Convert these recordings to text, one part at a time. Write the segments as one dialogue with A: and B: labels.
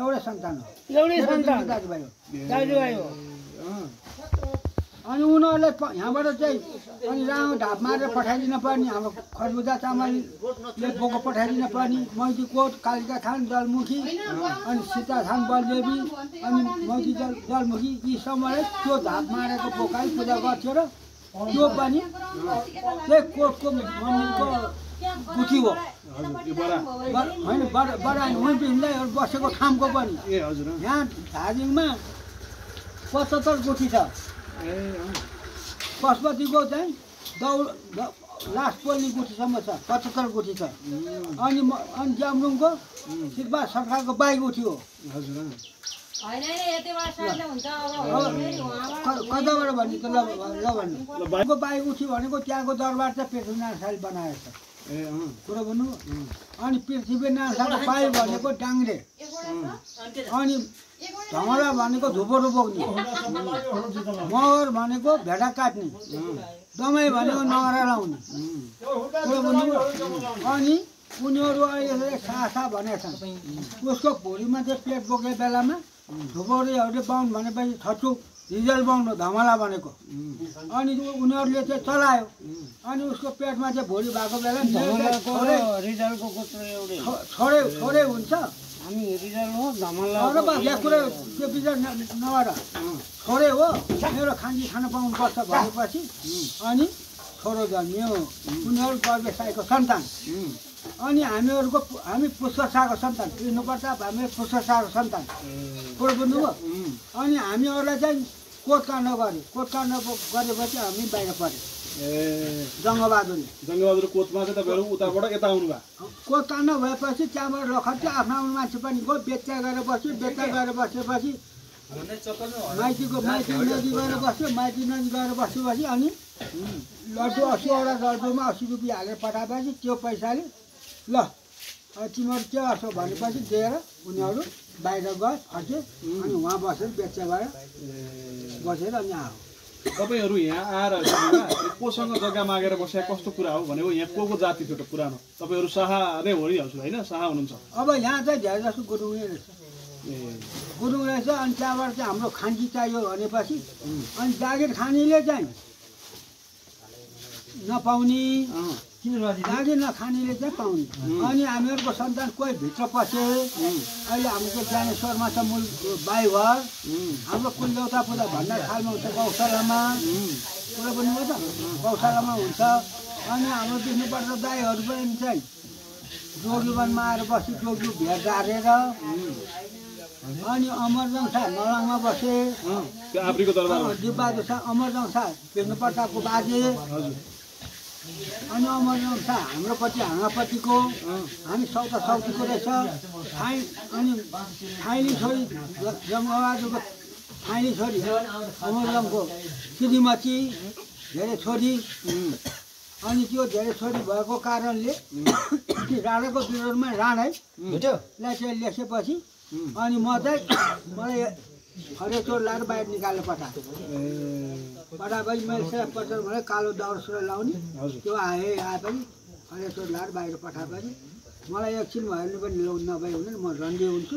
A: एउटै सन्तान हो।
B: एउटै सन्तान।
A: दाजुभाइ हो।
B: दाजुभाइ हो।
A: अनि उनीहरूले यहाँबाट चाहिँ अनि राम ढाप मारेर पठाइदिन पर्ने हाम्रो खरबुजा चामलले बोको पठाइदिन पर्ने मैती कोट कालिका थान जलमुखी अनि सीता थान बलदेवी अनि मैती जल जलमुखी यी सबैलाई त्यो धाप मारेको बोकाइ पूजा गर्थ्यो र त्यो पनि त्यही कोटको मन्दिरको गुठी हो। होइन बडा बडा उनलाई बसेको ठाउँको पनि
C: ए हजुर।
A: यहाँ दार्जिलिङमा पचहत्तर गुठी छ। पशुपतिको चाहिँ दौड द- लास्ट पोल्ने गुठीसम्म छ पचहत्तर गुठी छ। अनि म अनि ज्याम्रुङको शिरबहाद सरकारको बाई गुठी हो।
C: हजुर
A: कताबाट भन्ने त ल ल भन्नु। बाई। गुठी भनेको त्यहाँको दरबार चाहिँ पृथ्वीनारायण शाहले बनाएको छ
C: ए अँ।
A: कुरो भन्नु अनि पृथ्वीनारायण शाहको बाई भनेको डाङ्ग्रे अनि धमला भनेको धुपोरो बोक्ने मगर भनेको भेडा काट्ने। दमाई भनेको नगरा लाउने। कुरो बुझ्नुभयो अनि उनीहरू अहिले सासा भनेका छन्। उसको भुँडीमा चाहिँ पेट बोकेको बेलामा धुपौरीहरूले बाहुन भनेपछि छचु रिजल बाहुन हो धमला भनेको। अनि उनीहरूले चाहिँ चलायो। अनि उसको पेटमा चाहिँ भुँडी भएको बेला छोडे छोडे हुन्छ। कुरा त्यो विचार न- नगर छोडे हो मेरो खान्जी खान पाउनुपर्छ भनेपछि अनि छोरो जन्मियो। उनीहरू गर्वेसाईको सन्तान। अनि हामीहरूको हामी पुष्पसाको सन्तान। पिर्नुपर्छ हामी पुष्पसाको सन्तान। कुरो बुझ्नुभयो? अनि हामीहरूलाई चाहिँ कोटकाण्ड गऱ्यो कोटकाण्ड गरेपछि हामी बाहिर पऱ्यो।
C: ए।
A: जङ्गबहादुरले
C: जङ्गबहादुर कोचमा चाहिँ तपाईँहरू उताबाट यता आउनु भयो
A: कोटकाण्ड भएपछि त्यहाँबाट चाहिँ आफ्नो आफ्नो मान्छे पनि गयो बेच्चा गएर बस्यो बेच्चा गएर बसेपछि माइतीको माइती नदी गएर बस्यो माइती नदी गएर बसेपछि अनि लड्डु अस्सीवटा लड्डुमा अस्सी रुपियाँ हालेर पठाएपछि त्यो पैसाले ल तिमीहरू के गर्छौ भनेपछि दिएर उनीहरू बाहिर गए फर्के अनि उहाँ बसेर बेच्चा गएर बसेर अनि आयो
C: तपाईँहरू यहाँ आएर कोसँग जग्गा मागेर बसे कस्तो कुरा हो भनेको यहाँ को को जाति थियो त पुरानो? तपाईँहरू शाह नै हो नि हजुर होइन? शाह हुनुहुन्छ।
A: अब यहाँ चाहिँ धेरै जस्तो गुरुङै रहेछ।
C: ए।
A: गुरुङ रहेछ अनि त्यहाँबाट चाहिँ हाम्रो खान्ची चाहियो भनेपछि अनि जागिर खानेले चाहिँ नपाउने। जागिर नखानेले चाहिँ पाउने। अनि हामीहरूको सन्तान कोही भित्र पसे अहिले हाम्रो ज्ञानेश्वरमा छ मूल
C: उम्,
A: हाम्रो कुल देउता पूजा भण्डार खालमा हुन्छ गौशालामा। कुरा बुझ्नुभयो त। गौशालामा हुन्छ। अनि हाम्रो देख्नुपर्छ दाईहरू पनि चाहिँ जोगीवनमा आएर बसी जोगी भेट गाडेर अनि अमरजङ शाह नलाङमा बसे। दिबबहादुर शाह अमरजङ शाह प्रतापको बाजे। अनि अमरजङ शाह हाम्रोपट्टि हाँगापट्टिको
C: अँ,
A: हामी सौता सौतीको रहेछ। थाइ अनि थाइली छोरी जङ्गबहादुरको थाइली छोरी अमरजङको श्रीमती धेरै छोरी। अनि त्यो धेरै छोरी भएको कारणले राणाको विरोधमा राणै लाई चाहिँ लेखेपछि अनि म चाहिँ मलाई चोर लाएर बाहिर निकालेर पठाएको पठाएपछि मैले सेवा पठाएर मलाई कालो दौरा सुरा लाउने। त्यो आए आए पनि चोर लाएर बाहिर पठाएपछि मलाई एकछिन भयो भने पनि लोन नभए हुँदैन म रन्डी हुन्छु।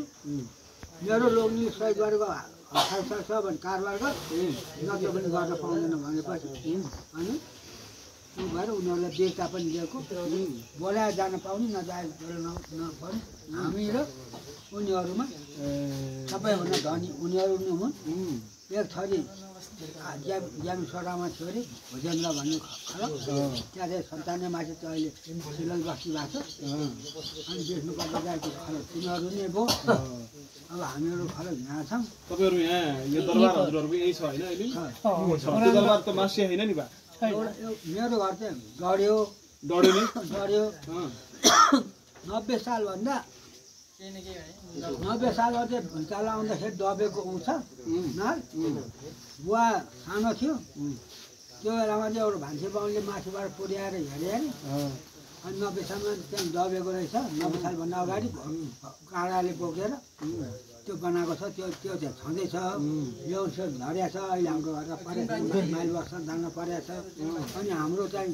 A: मेरो लोग्ने सही गरेको हतार छ भने कारोबार गर। नत्र पनि गर्न पाउँदैन भनेपछि। अनि त्यो भएर उनीहरूलाई बेच्दा पनि लिएको बोलाएर जान पाउने नजाएर न नपर्ने हामी र उनीहरूमा सबैभन्दा धनी उनीहरू नै हुन्। एक छोरी ज्याम ज्याम छोरामा थियो अरे भुजेन्द्र भन्ने त्यहाँ चाहिँ सन्तानै मान्छे चाहिँ अहिले सिलल बस्ती भएको। छ अनि बेच्नु पर्दा जाएको खलक तिनीहरू नै भयो। अब हामीहरू खलक यहाँ छौँ।
C: तपाईँहरू यहाँ यो दरबार हजुरहरूको यही छ होइन अहिले? दरबार त मासिया होइन नि बा
A: मेरो घर चाहिँ डढ्यो
C: डढ्यो नि?
A: डढ्यो नब्बे सालभन्दा नब्बे सालमा चाहिँ भुइँचालो आउँदाखेरि दबेको आउँछ न? बुवा सानो थियो। त्यो बेलामा चाहिँ एउटा भान्से बाहुनले माथिबाट पुर्याएर हेऱ्यो अरे अनि नब्बे सालमा त्यहाँ दबेको रहेछ। नब्बे सालभन्दा अगाडि काँडाले बोकेर त्यो बनाएको छ त्यो त्यो चाहिँ छँदैछ ल्याउन झर्या छ अहिले हाम्रो घरमा परेको छ। माइल बस्छ जान परेको छ। अनि हाम्रो चाहिँ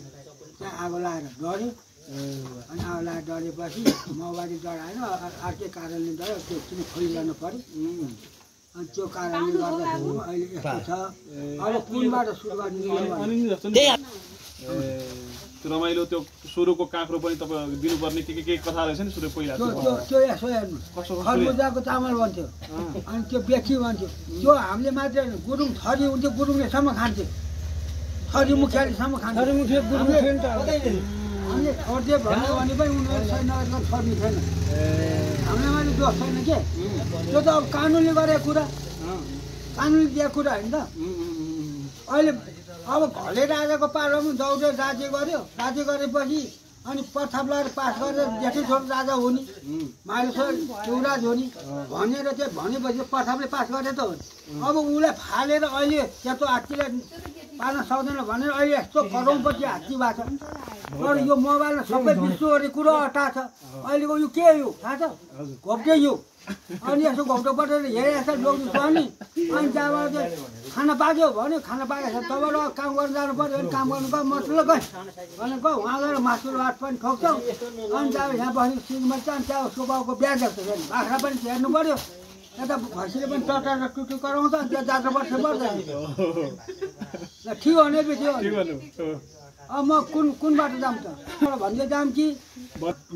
A: त्यहाँ आगो लगाएर डढ्यो। अनि आउलाई डढेपछि माओवादी डढाएन अर्कै कारणले डढ्यो त्यो किन खोलिरहनु पऱ्यो। अनि त्यो कारणले गर्दाखेरि अहिले यस्तो छ। अब पुलबाट सुरु
C: त्यो रमाइलो त्यो सुरुको काँक्रो पनि तपाईँ दिनुपर्ने के के के कथा रहेछ नि सुरु पहिला?
A: त्यो यसो हेर्नु खरबुजाको चामल भन्थ्यो। अनि त्यो बेची भन्थ्यो। त्यो हामीले मात्र होइन, गुरुङ थरी हुन्थ्यो गुरुङलेसम्म खान्थ्यो। थरी मुखियालेसम्म खान्थ्यो।
B: थरी मुखिया गुरुङ।
A: हामीले छोडिदियो भन्यो भने पनि उनीहरू छैन छोड्ने छैन। हामीलाई मात्रै दोष छैन के? त्यो त अब कानुनले गरेको कुरा। कानुनले दिएको कुरा होइन त। अहिले अब घले राजाको पालोमा दौडेर राज्य गर्यो। राज्य गरेपछि अनि प्रथाप लगाएर पास गरेर जेठै छोरो राजा हो नि माइलो छोरो युवराज हो नि भनेर चाहिँ भनेपछि प्रथापले पास गरे त हो अब उसलाई फालेर अहिले त्यत्रो हात्तीलाई पाल्न सक्दैन भनेर अहिले यस्तो करोडपति हात्ती भएको छ। तर यो मोबाइलमा सबै विश्वभरि कुरो अटा छ। अहिलेको यो के यो? थाहा छ? घोप्टे यो। अनि यसो घोप्टो पटेर हेरे यसो लोग्नु छ नि। अनि त्यहाँबाट खाना पाक्यो भन्यो खाना पाकेको छ तबबाट काम गर्न जानु पऱ्यो अनि काम गर्नु गयो मतलब गयो भनेको उहाँ गएर मासु भात पनि ठोक्छौँ अनि त्यहाँ यहाँ बस्ने सिङमा चाहिँ अनि त्यहाँ सुबाउको बिहा नि बाख्रा पनि हेर्नु पऱ्यो यता भैँसीले पनि टटा र टुटु कराउँछ अनि त्यो जात्रा पर्दैन ल ठिक हो.
C: के गर्नु
A: अब म कुन कुन बाटो जाऊँ त भन्दै जाऊँ कि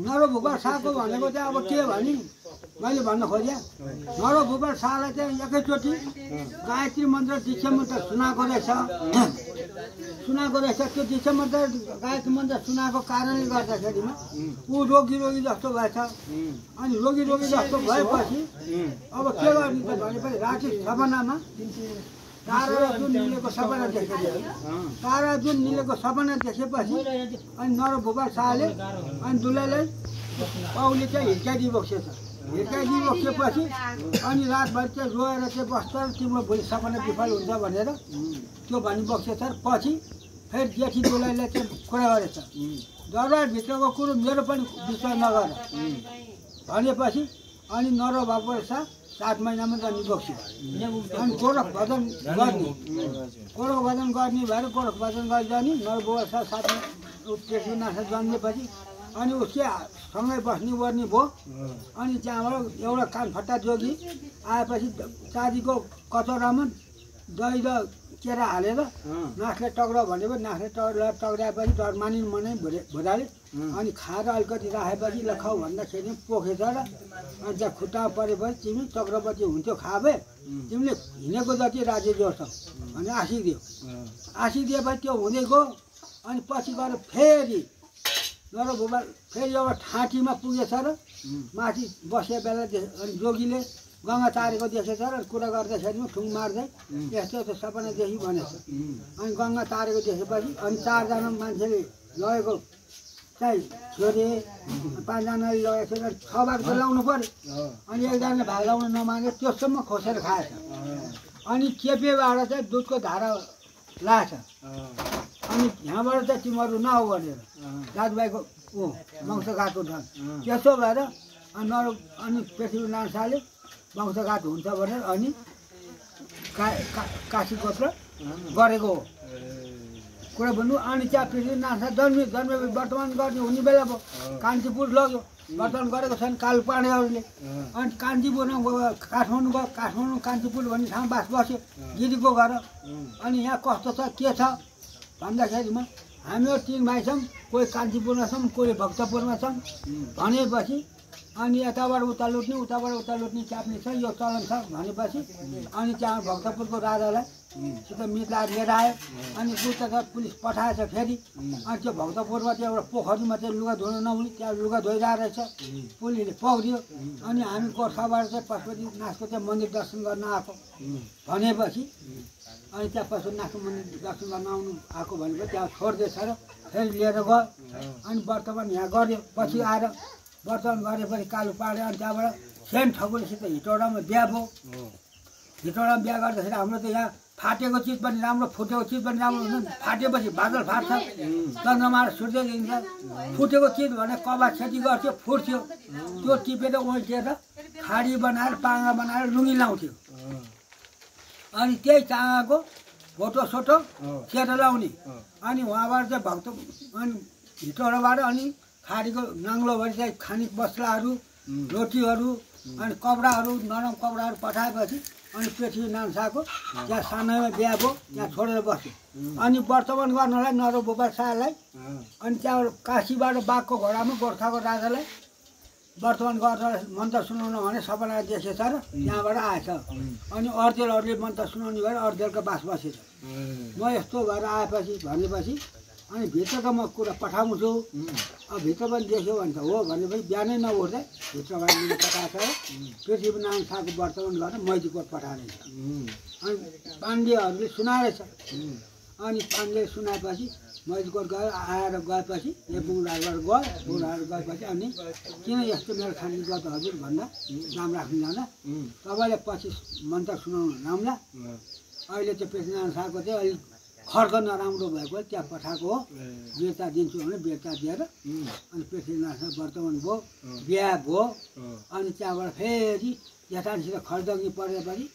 A: नरो भुपाल शाहको भनेको चाहिँ अब के भने मैले भन्न खोजेँ नरो भुपाल शाहलाई चाहिँ एकैचोटि गायत्री मन्त्र दीक्षा मन्त्र सुनाएको रहेछ सुनाएको रहेछ। त्यो मन्त्र गायत्री मन्त्र सुनाएको कारणले गर्दाखेरिमा ऊ रोगी रोगी जस्तो भएछ। अनि रोगी रोगी जस्तो भएपछि अब के गर्ने त भनेपछि राति सपनामा तारा जुन मिलेको सपना देखेको तारा जुन मिलेको सपना देखेपछि अनि नर भोपाल शाहले अनि दुलैलाई पाउले चाहिँ हिर्काइदिई बसेछ हिर्काइदिई बसेपछि अनि रातभरि चाहिँ रोएर चाहिँ बस्छ तिम्रो भोलि सपना विफल हुन्छ भनेर त्यो भनिबसेछ पछि फेरि जेठी दुलैलाई चाहिँ कुरा गरेछ। दरबारभित्रको कुरो मेरो पनि विश्वास नगर। भनेपछि अनि नर भोपाल शाह सात महिनामा जाने बस्यो अनि गोरख भजन गर्ने। गोरख भजन गर्ने भएर गोरख भजन गरी जाने नरबुवा साथ साथमा पृथ्वीनाथ जन्मेपछि अनि उसले सँगै बस्ने ओर्ने भयो अनि त्यहाँबाट एउटा कानफट्टा जोगी आएपछि चाँदीको कचौरामा दही र केरा हालेर नाखले टक्र भनेको नाखले टक्रा टक्राएपछि डर मानिन मनै भुराले अनि खाएर अलिकति राखेपछि ल खाऊ भन्दाखेरि पोखेछ र अनि त्यहाँ खुट्टामा परेपछि तिमी चक्रवर्ती हुन्थ्यो खाबे। तिमीले हिँडेको जति राज्य जोड्छौ भने आशिदियो आशिदिएपछि त्यो हुँदै गयो। अनि पछि गएर फेरि नर भुबा फेरि एउटा ठाँटीमा पुगेछ र माथि बसे बेला अनि जोगीले गङ्गा तारेको देखेछ र कुरा गर्दाखेरि ठुङ मार्दै यस्तो यस्तो सपना देखि भनेछ। अनि गङ्गा तारेको देखेपछि अनि चारजना मान्छेले लगेको चाहिँ छोरे पाँचजनाले लगेको थियो र छ भाग त लाउनु पऱ्यो अनि एकजनाले भाग लाउन नमागे त्योसम्म खोसेर खाएछ। अनि चेपेबाट चाहिँ दुधको धारा लाछ अनि यहाँबाट चाहिँ तिमीहरू नआउ भनेर दाजुभाइको ऊ वंशघात हुन्छ। त्यसो भएर अनि नर अनि पृथ्वीनारायण शाहले वंशघात हुन्छ भनेर अनि का का- काशी गोत्र गरेको हो। कुरा भन्नु अनि त्यहाँ पृथ्वीनारायण शाह जन्मे जन्मे वर्तमान गर्ने हुने बेला भयो कान्तिपुर लग्यो। वर्तमान गरेको छैन काल पाण्डेहरूले अनि कान्तिपुरमा गयो काठमाडौँ गयो काठमाडौँ कान्तिपुर भन्ने ठाउँ बास बस्यो। गिरीको घर। अनि यहाँ कस्तो छ के छ? भन्दाखेरिमा हामीहरू तिन भाइ छौँ कोही कान्तिपुरमा छौँ कोही भक्तपुरमा छौँ भनेपछि अनि यताबाट उता लुट्ने उताबाट उता लुट्ने च्याप्ने छ यो चलन छ भनेपछि अनि त्यहाँ भक्तपुरको राजालाई सित मिलाएर लिएर आयो। अनि उता पुलिस पठाएछ फेरि। अनि त्यो भक्तपुरमा त्यो एउटा पोखरीमा चाहिँ लुगा धुन नहुने त्यहाँ लुगा धोइरहेको रहेछ। पुलिसले पक्रियो। अनि हामी गोर्खाबाट चाहिँ पशुपतिनाथको चाहिँ मन्दिर दर्शन गर्न आएको। भनेपछि अनि त्यहाँ पशुपतिनाथको मन्दिर दर्शन गर्न आउनु आएको भनेपछि त्यहाँ छोडिदिएछ र फेरि लिएर गयो। अनि वर्तमान यहाँ गऱ्यो। पछि आएर वर्तमान गरेपछि कालो पाड्यो अनि त्यहाँबाट सेम ठकुरीसित हिटौडामा बिहा भयो। हिटौडामा बिहा गर्दाखेरि हाम्रो त यहाँ फाटेको चिज पनि राम्रो फुटेको चिज पनि राम्रो हुन्छ फाटेपछि बादल फाट्छ। चन्द्रमा सूर्य दिन्छ फुटेको चिज भने कबा खेती गर्थ्यो फुट्थ्यो। त्यो टिपेर उल्टिएर खाडी बनाएर पाङ्गा बनाएर लुङ्गी लाउँथ्यो। अनि त्यही चाँगाको फोटो सोटो सेर लाउने अनि उहाँबाट चाहिँ भक्त अनि भित्रबाट अनि खाडीको नाङ्लो भरि चाहिँ खाने मसलाहरू रोटीहरू अनि कपडाहरू नरम कपडाहरू पठाएपछि अनि पृथ्वी नान्साको त्यहाँ सानोमा बिहा भयो त्यहाँ छोडेर बस्यो। अनि वर्तमान गर्नलाई नरो बोपा शाहलाई अनि त्यहाँबाट काशीबाट बाघको घोडामा गोर्खाको राजालाई वर्तमान गर्न मन्त्र सुनाउनु भने सबैलाई देखेछ र त्यहाँबाट आएछ। अनि अर्जेलहरूले मन्त्र सुनाउने भएर अर्जेलको बास बसेछ। म यस्तो भएर आएपछि भनेपछि अनि भित्रको म कुरा पठाउँछु अब भित्र पनि देख्यो भने त हो भनेपछि बिहानै नउठ्दै भित्रबाट मैले पठाएको छ। पृथ्वीनारायण शाहको वर्तमान गरेर मैतीकोट पठाएर अनि पाण्डेहरूले सुनाएछ। अनि पाण्डे सुनाएपछि मैतीकोट गयो आएर गएपछि यो बुङलाबाट गयो बुङलाबाट गएपछि अनि किन यस्तो मेरो खाने गर्दा हजुर भन्दा नाम राख्नु जाँदा तपाईँले पछि मन्त्र सुनाउनु नामला अहिले चाहिँ पृथ्वीनारायण शाहको चाहिँ अलिक खर्क नराम्रो भएको त्यहाँ पठाएको हो। बेर्ता दिन्छु भने बेर्ता दिएर अनि पृथ्वीनारायण शाह वर्तमान भयो बिहा भयो। अनि त्यहाँबाट फेरि यथासित खर्दङ्गी परेपछि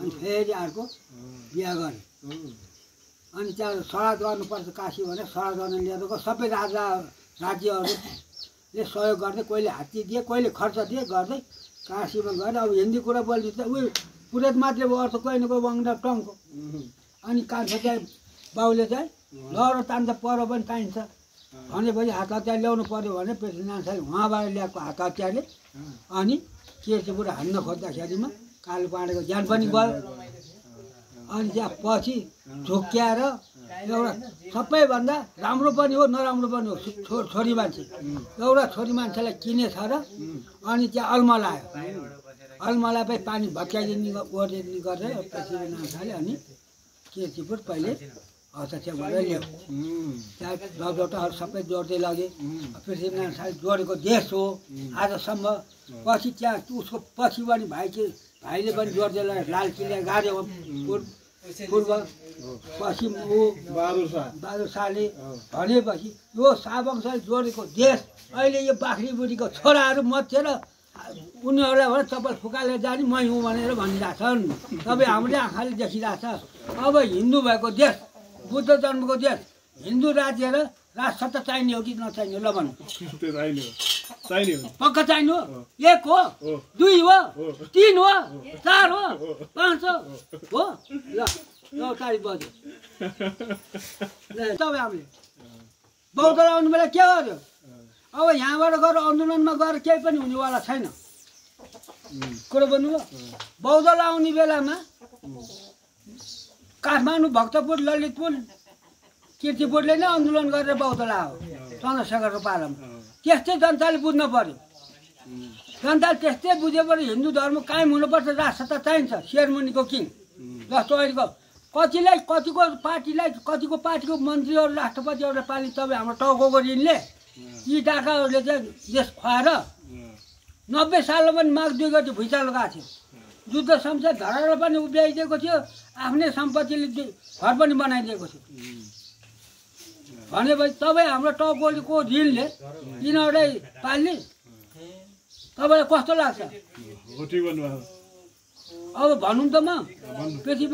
A: अनि फेरि अर्को बिहा गरे अनि त्यहाँ सराद गर्नुपर्छ काशी भने सराद गर्न लिएर गयो। सबै राजा राज्यहरूले सहयोग गर्दै कोहीले हात्ती दिए कोहीले खर्च दिए गर्दै काशीमा गएर अब हिन्दी कुरा बोल्ने त उयो पुरेत मात्रै अर्थ कोही न कोही वङ्दा टङ्को। अनि कान्छ चाहिँ बाउले चाहिँ लौरो तान्दा पर पनि पाइन्छ भनेपछि हात हतियार ल्याउनु पऱ्यो भने पृथ्वीनारायण शाहले उहाँबाट ल्याएको हात हतियारले। अनि केसीबाट हान्न खोज्दाखेरिमा कालो पाँडेको ज्यान पनि गयो। अनि त्यहाँ पछि झुक्क्याएर एउटा सबैभन्दा राम्रो पनि हो नराम्रो पनि हो छो छोरी मान्छे। एउटा छोरी मान्छेलाई किनेछ र अनि त्यहाँ अलमा लायो अलमलाई पनि भत्काइदिने ओर्दिने गरेर शाहले अनि केसीपुर पहिले हस्तक्षेप गरेर ल्यायो। त्यहाँ रजौटाहरू सबै जोड्दै लगे। पृथ्वीनारायण शाह जोडेको देश हो। आजसम्म पछि त्यहाँ उसको पछि पनि भाइ चाहिँ भाइले पनि लग्यो लाल किल्ला गाड्यो पूर्व पश्चिम ऊ
C: बहादुर शाह।
A: बहादुर शाहले भनेपछि यो शाहवंशले जोडेको देश अहिले यो बाख्री बुढीको छोराहरू मथेर उनीहरूलाई भने चप्पल फुकालेर जाने मै हुँ भनेर भनिरहेछन्। तपाईँ हाम्रो आँखाले देखिरहेछ। अब हिन्दू भएको देश बुद्ध जन्मको देश हिन्दू राज्य र राजसत्ता चाहिने हो कि नचाहिने हो? ल भन्नु
C: हो हो।
A: पक्का चाहिनु? हो। एक हो
C: हो।
A: दुई हो तिन हो चार हो पाँच हो। हो? ल नौ तारिक बज्यो। तपाईँ हामीले। बौद्ध आउनु बेला के गर्यो? अब यहाँबाट गएर आन्दोलनमा गएर केही पनि हुनेवाला छैन। कुरो भन्नुभयो बौद्ध आउने बेलामा काठमाडौँ भक्तपुर ललितपुर किर्तिपुरले नै आन्दोलन गरेर बौद्ध लायो चन्द्रशेखरको पालामा। त्यस्तै जनताले बुझ्नु पर्यो। जनताले त्यस्तै बुझ्यो भने हिन्दू धर्म कायम हुनुपर्छ राष्ट्रता चाहिन्छ शेरमुनिको किङ। जस्तो अहिलेको कतिलाई कतिको पार्टीलाई कतिको पार्टीको मन्त्रीहरू राष्ट्रपतिहरूलाई पाली तपाईँ हाम्रो टाउको ऋणले यी डाकाहरूले चाहिँ देश खुवाएर नब्बे सालमा पनि माघ दुई गति भुइँचालो गएको थियो। जुद्ध संसद धराएर पनि उभ्याइदिएको थियो आफ्नै सम्पत्तिले घर पनि बनाइदिएको थियो। भनेपछि तपाईँ हाम्रो टाउकोको ऋणले यिनीहरूलाई पाल्ने? तपाईँलाई कस्तो लाग्छ? अब भनौँ त म। पृथ्वी